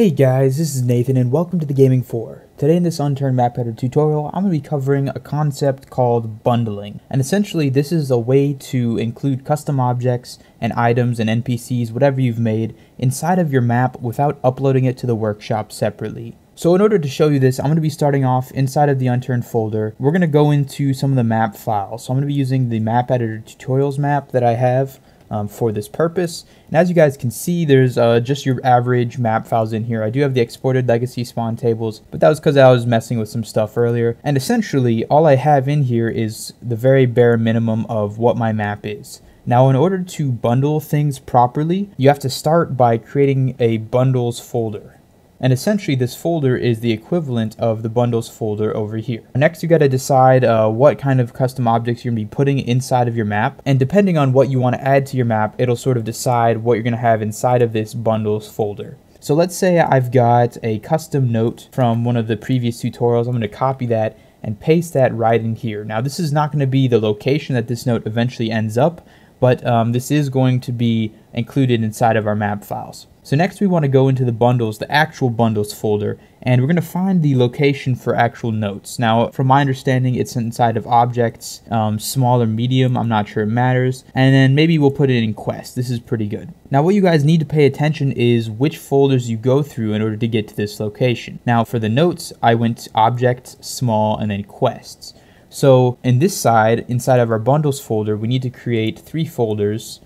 Hey guys, this is Nathan and welcome to the Gaming 4. Today in this unturned map editor tutorial, I'm going to be covering a concept called bundling. And essentially this is a way to include custom objects and items and NPCs, whatever you've made, inside of your map without uploading it to the workshop separately. So in order to show you this, I'm going to be starting off inside of the unturned folder. We're going to go into some of the map files. So I'm going to be using the map editor tutorials map that I have um, for this purpose. And as you guys can see, there's uh, just your average map files in here. I do have the exported legacy spawn tables, but that was because I was messing with some stuff earlier. And essentially, all I have in here is the very bare minimum of what my map is. Now, in order to bundle things properly, you have to start by creating a bundles folder. And essentially this folder is the equivalent of the bundles folder over here. Next, you got to decide uh, what kind of custom objects you're going to be putting inside of your map. And depending on what you want to add to your map, it'll sort of decide what you're going to have inside of this bundles folder. So let's say I've got a custom note from one of the previous tutorials. I'm going to copy that and paste that right in here. Now this is not going to be the location that this note eventually ends up, but um, this is going to be included inside of our map files. So next we want to go into the bundles, the actual bundles folder, and we're going to find the location for actual notes. Now, from my understanding, it's inside of objects, um, small or medium, I'm not sure it matters, and then maybe we'll put it in quest. This is pretty good. Now, what you guys need to pay attention is which folders you go through in order to get to this location. Now, for the notes, I went objects, small, and then quests. So in this side, inside of our bundles folder, we need to create three folders,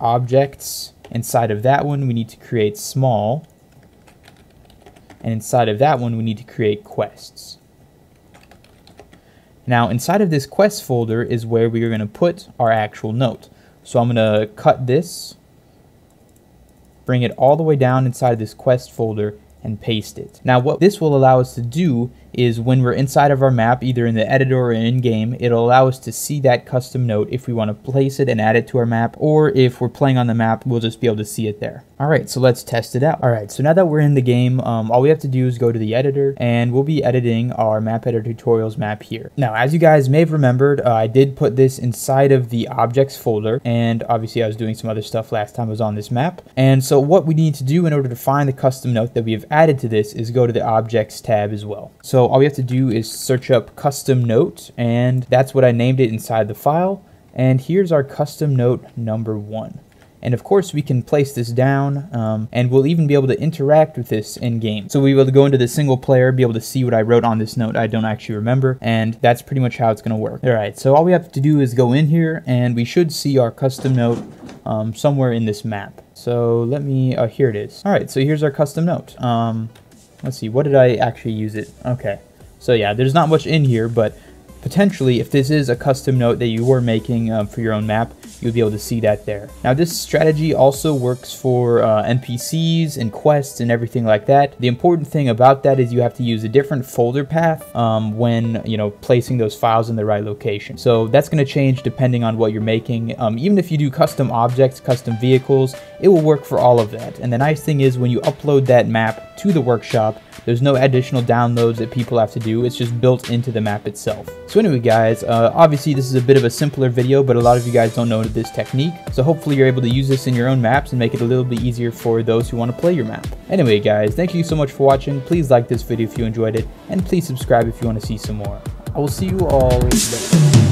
objects, inside of that one we need to create small, and inside of that one we need to create quests. Now inside of this quest folder is where we are going to put our actual note. So I'm going to cut this, bring it all the way down inside this quest folder, and paste it. Now what this will allow us to do is when we're inside of our map, either in the editor or in-game, it'll allow us to see that custom note if we want to place it and add it to our map, or if we're playing on the map, we'll just be able to see it there. Alright, so let's test it out. Alright, so now that we're in the game, um, all we have to do is go to the editor, and we'll be editing our map editor tutorials map here. Now, as you guys may have remembered, uh, I did put this inside of the objects folder, and obviously I was doing some other stuff last time I was on this map. And so what we need to do in order to find the custom note that we have added to this is go to the objects tab as well. So all we have to do is search up custom note and that's what I named it inside the file. And here's our custom note number one. And of course we can place this down um, and we'll even be able to interact with this in game. So we'll go into the single player, be able to see what I wrote on this note I don't actually remember. And that's pretty much how it's going to work. All right, so all we have to do is go in here and we should see our custom note um, somewhere in this map. So let me, oh, here it is. All right, so here's our custom note. Um, let's see, what did I actually use it? Okay. So yeah, there's not much in here, but potentially if this is a custom note that you were making um, for your own map, you'll be able to see that there. Now this strategy also works for uh, NPCs and quests and everything like that. The important thing about that is you have to use a different folder path um, when you know placing those files in the right location. So that's going to change depending on what you're making. Um, even if you do custom objects, custom vehicles, it will work for all of that. And the nice thing is when you upload that map to the workshop, there's no additional downloads that people have to do. It's just built into the map itself. So anyway, guys, uh, obviously this is a bit of a simpler video, but a lot of you guys don't know this technique. So hopefully you're able to use this in your own maps and make it a little bit easier for those who want to play your map. Anyway, guys, thank you so much for watching. Please like this video if you enjoyed it, and please subscribe if you want to see some more. I will see you all later.